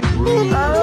Oh.